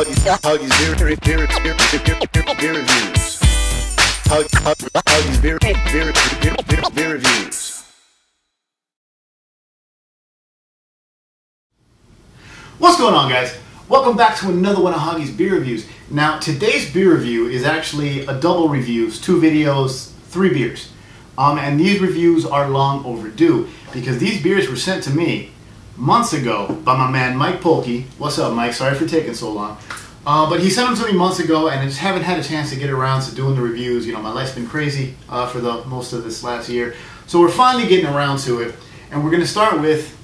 Hoggie's beer, beer, beer, beer, beer, beer reviews. Hug, hug, Hoggie's beer, beer, beer, beer, beer reviews. What's going on, guys? Welcome back to another one of Hoggie's beer reviews. Now, today's beer review is actually a double reviews, two videos, three beers. Um, and these reviews are long overdue because these beers were sent to me months ago by my man Mike Polkey. What's up, Mike? Sorry for taking so long. Uh, but he sent them to me months ago, and I just haven't had a chance to get around to doing the reviews. You know, my life's been crazy uh, for the most of this last year, so we're finally getting around to it. And we're going to start with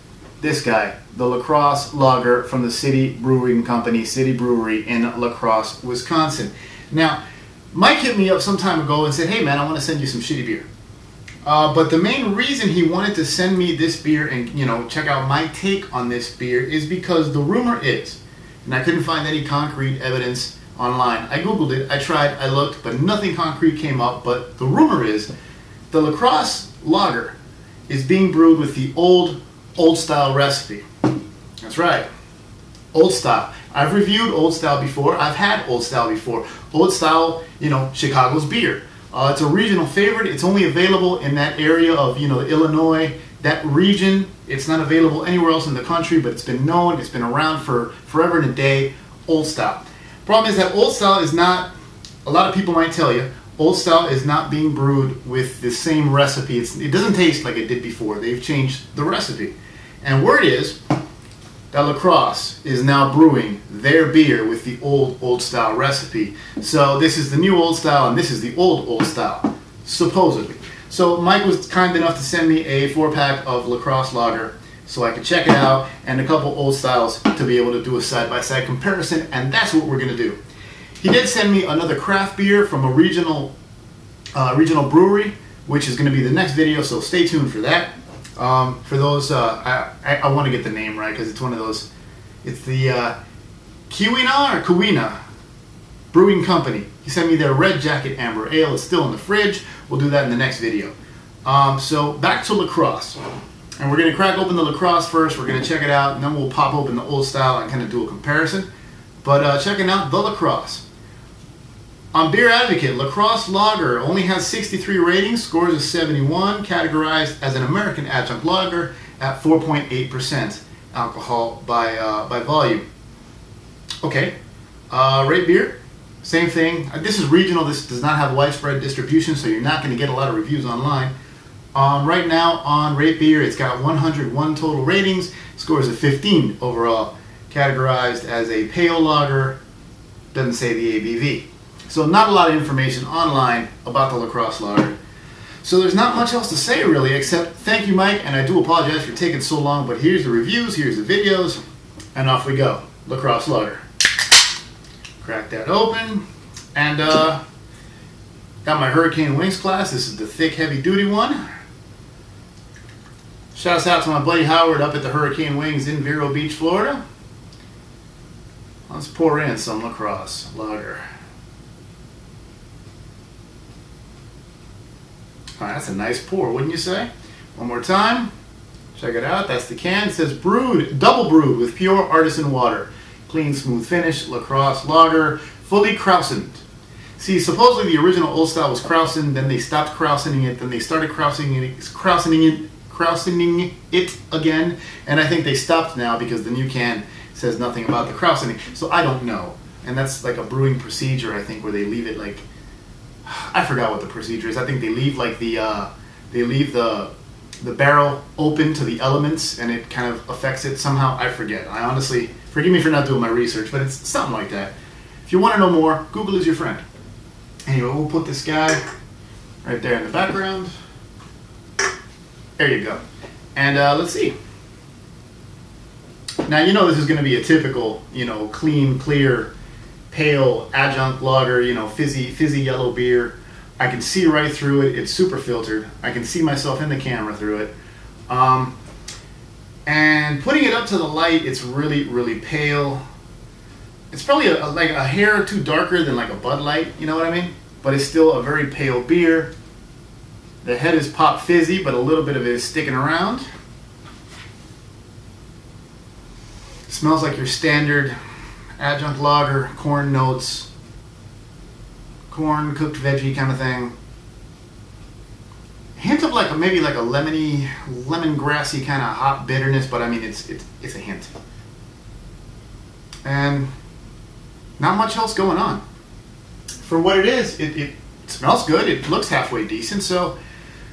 this guy, the Lacrosse Lager from the City Brewing Company, City Brewery in La Crosse, Wisconsin. Now, Mike hit me up some time ago and said, "Hey, man, I want to send you some shitty beer." Uh, but the main reason he wanted to send me this beer and you know check out my take on this beer is because the rumor is, and I couldn't find any concrete evidence online. I googled it, I tried, I looked, but nothing concrete came up. But the rumor is, the Lacrosse Lager is being brewed with the old old style recipe. That's right, old style. I've reviewed old style before. I've had old style before. Old style, you know, Chicago's beer. Uh, it's a regional favorite. It's only available in that area of you know Illinois, that region. It's not available anywhere else in the country, but it's been known. It's been around for forever and a day. Old style. Problem is that old style is not. A lot of people might tell you old style is not being brewed with the same recipe. It's, it doesn't taste like it did before. They've changed the recipe, and word is that Lacrosse is now brewing their beer with the old old style recipe. So this is the new old style and this is the old old style, supposedly. So Mike was kind enough to send me a four pack of Lacrosse Lager so I could check it out and a couple old styles to be able to do a side by side comparison and that's what we're gonna do. He did send me another craft beer from a regional uh, regional brewery, which is going to be the next video, so stay tuned for that. Um, for those, uh, I, I, I want to get the name right because it's one of those. It's the uh, Kiwina or Kuwina Brewing Company. He sent me their Red Jacket Amber Ale. It's still in the fridge. We'll do that in the next video. Um, so back to lacrosse. And we're going to crack open the lacrosse first. We're going to check it out, and then we'll pop open the old style and kind of do a comparison. But uh, checking out the lacrosse. On Beer Advocate, Lacrosse Lager only has 63 ratings, scores of 71, categorized as an American adjunct lager at 4.8% alcohol by, uh, by volume. Okay, uh, rate beer, same thing. Uh, This is regional, this does not have widespread distribution, so you're not going to get a lot of reviews online. Um, right now on Rate Beer, it's got 101 total ratings, scores of 15 overall, categorized as a pale lager, doesn't say the ABV. So not a lot of information online about the lacrosse lager. So there's not much else to say really, except thank you, Mike, and I do apologize for taking so long, but here's the reviews, here's the videos, and off we go. Lacrosse lager. Crack that open, and uh, got my Hurricane Wings class. This is the thick, heavy duty one. Shouts out to my buddy Howard up at the Hurricane Wings in Vero Beach, Florida. Let's pour in some lacrosse lager. All right, that's a nice pour, wouldn't you say? One more time. Check it out. That's the can. It says brewed, double brewed with pure artisan water. Clean, smooth finish, lacrosse lager, fully krausened. See, supposedly the original old style was krausened, then they stopped krausening it, then they started krausening it, krausening it, krausening it again, and I think they stopped now because the new can says nothing about the krausening. So I don't know. And that's like a brewing procedure, I think, where they leave it like I forgot what the procedure is. I think they leave like the uh, they leave the the barrel open to the elements, and it kind of affects it somehow. I forget. I honestly forgive me for not doing my research, but it's something like that. If you want to know more, Google is your friend. Anyway, we'll put this guy right there in the background. There you go. And uh, let's see. Now you know this is going to be a typical, you know, clean, clear pale adjunct lager, you know, fizzy, fizzy yellow beer. I can see right through it. It's super filtered. I can see myself in the camera through it. Um, and putting it up to the light, it's really, really pale. It's probably a, a, like a hair or two darker than like a Bud Light, you know what I mean? But it's still a very pale beer. The head is pop fizzy, but a little bit of it is sticking around. smells like your standard adjunct lager, corn notes, corn cooked veggie kind of thing. Hint of like a, maybe like a lemony, lemongrassy kind of hot bitterness, but I mean it's it's it's a hint. And not much else going on. For what it is, it, it smells good. It looks halfway decent. So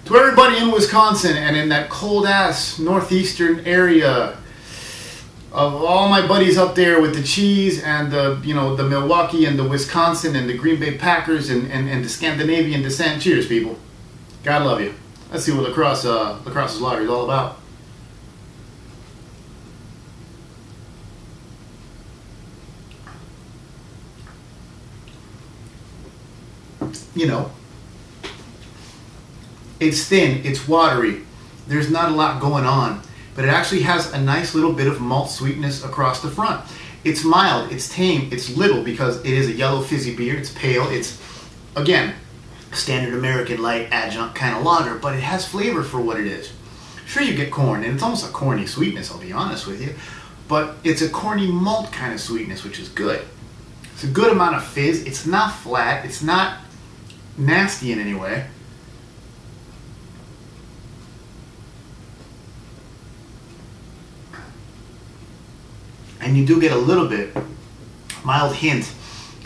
to everybody in Wisconsin and in that cold ass northeastern area of all my buddies up there with the cheese and the you know the Milwaukee and the Wisconsin and the Green Bay Packers and, and, and the Scandinavian descent. Cheers, people. God love you. Let's see what lacrosse uh, lacrosse's lager is all about. You know, it's thin, it's watery. There's not a lot going on, but it actually has a nice little bit of malt sweetness across the front. It's mild, it's tame, it's little because it is a yellow fizzy beer. It's pale. It's again standard American light adjunct kind of lager, but it has flavor for what it is. Sure, you get corn, and it's almost a corny sweetness. I'll be honest with you, but it's a corny malt kind of sweetness, which is good. It's a good amount of fizz. It's not flat. It's not nasty in any way. And you do get a little bit mild hint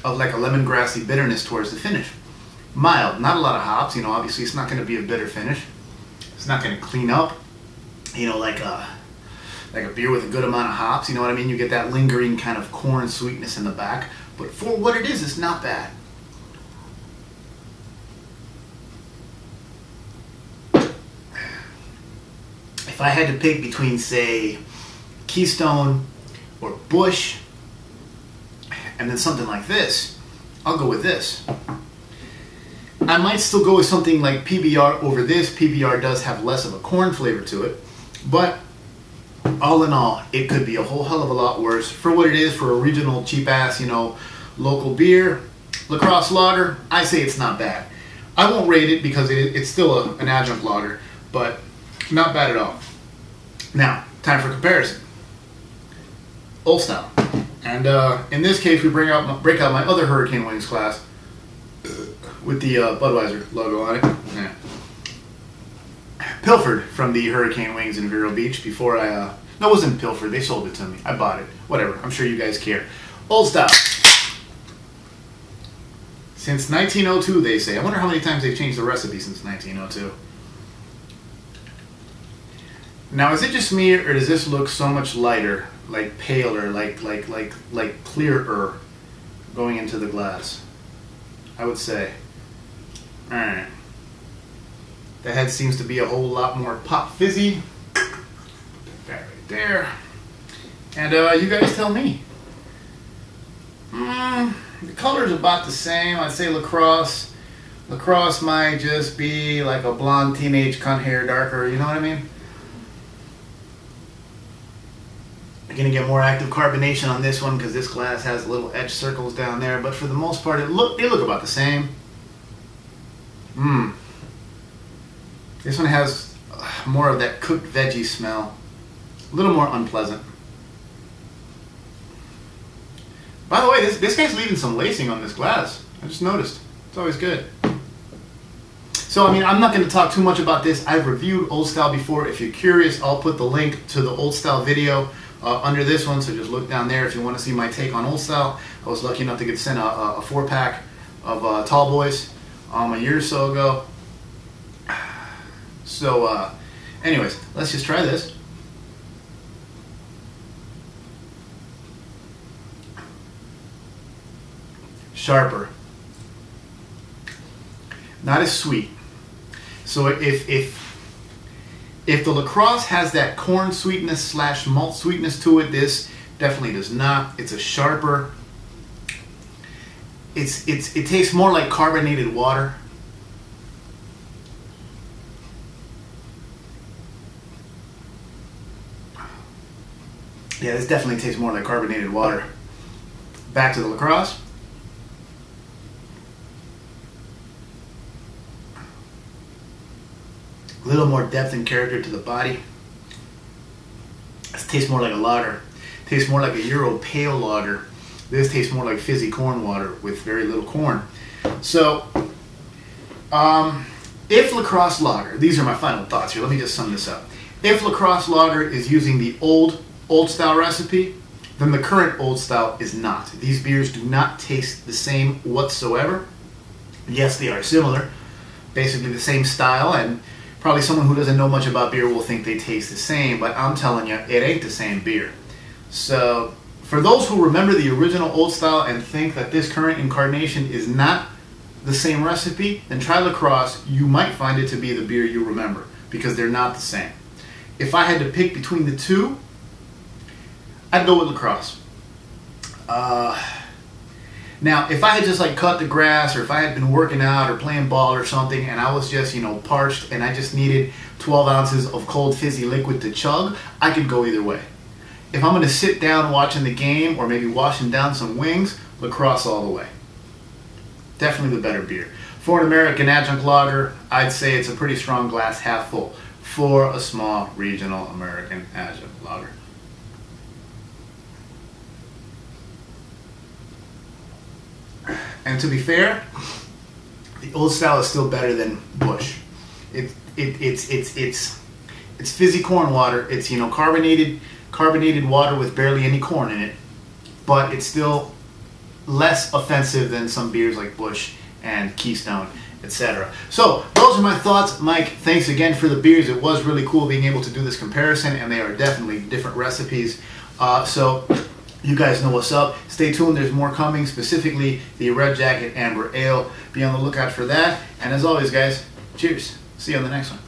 of like a lemongrassy bitterness towards the finish. Mild, not a lot of hops. You know, obviously it's not going to be a bitter finish. It's not going to clean up. You know, like a like a beer with a good amount of hops. You know what I mean? You get that lingering kind of corn sweetness in the back. But for what it is, it's not bad. If I had to pick between, say, Keystone or Busch, and then something like this, I'll go with this. I might still go with something like PBR over this. PBR does have less of a corn flavor to it, but all in all, it could be a whole hell of a lot worse for what it is for a regional cheap ass, you know, local beer. Lacrosse lager, I say it's not bad. I won't rate it because it, it's still a, an adjunct lager, but not bad at all. Now, time for comparison. Old Style. And uh, in this case, we bring out my, break out my other Hurricane Wings class with the uh, Budweiser logo on it. Yeah. Pilfered from the Hurricane Wings in Vero Beach before I. Uh, no, it wasn't pilfered. They sold it to me. I bought it. Whatever. I'm sure you guys care. Old Style. Since 1902, they say. I wonder how many times they've changed the recipe since 1902. Now, is it just me, or does this look so much lighter, like paler, like like like like clearer, going into the glass? I would say. All right. The head seems to be a whole lot more pop fizzy. That right there. And uh, you guys tell me. Mm, the color's about the same. I'd say lacrosse. Lacrosse might just be like a blonde teenage cunt hair darker. You know what I mean? You're gonna get more active carbonation on this one because this glass has little edge circles down there. But for the most part, it look they look about the same. Mmm. This one has uh, more of that cooked veggie smell. A little more unpleasant. By the way, this, this guy's leaving some lacing on this glass. I just noticed. It's always good. So, I mean, I'm not going to talk too much about this. I've reviewed Old Style before. If you're curious, I'll put the link to the Old Style video uh, under this one. So just look down there if you want to see my take on Old Style. I was lucky enough to get sent a, a four pack of uh, Tall Boys um, a year or so ago. So, uh, anyways, let's just try this. Sharper. Not as sweet. So if if if the lacrosse has that corn sweetness slash malt sweetness to it, this definitely does not. It's a sharper. It's it's it tastes more like carbonated water. Yeah, this definitely tastes more like carbonated water. Back to the lacrosse. A little more depth and character to the body. It tastes more like a lager. Tastes more like a Euro pale lager. This tastes more like fizzy corn water with very little corn. So, um, if Lacrosse Lager, these are my final thoughts here. Let me just sum this up. If Lacrosse Lager is using the old old style recipe, then the current old style is not. These beers do not taste the same whatsoever. Yes, they are similar, basically the same style, and probably someone who doesn't know much about beer will think they taste the same, but I'm telling you, it ain't the same beer. So, for those who remember the original old style and think that this current incarnation is not the same recipe, then try Lacrosse. You might find it to be the beer you remember because they're not the same. If I had to pick between the two, I'd go with Lacrosse. Uh, now, if I had just like cut the grass or if I had been working out or playing ball or something and I was just, you know, parched and I just needed 12 ounces of cold fizzy liquid to chug, I could go either way. If I'm going to sit down watching the game or maybe washing down some wings, Lacrosse all the way. Definitely the better beer. For an American adjunct lager, I'd say it's a pretty strong glass half full for a small regional American adjunct lager. And to be fair, the old style is still better than Busch. It, it, it's, it's, it's, it's fizzy corn water. It's, you know, carbonated, carbonated water with barely any corn in it. But it's still less offensive than some beers like Busch and Keystone, etc. So those are my thoughts, Mike. Thanks again for the beers. It was really cool being able to do this comparison, and they are definitely different recipes. Uh, so you guys know what's up. Stay tuned. There's more coming, specifically the Red Jacket Amber Ale. Be on the lookout for that. And as always, guys, cheers. See you on the next one.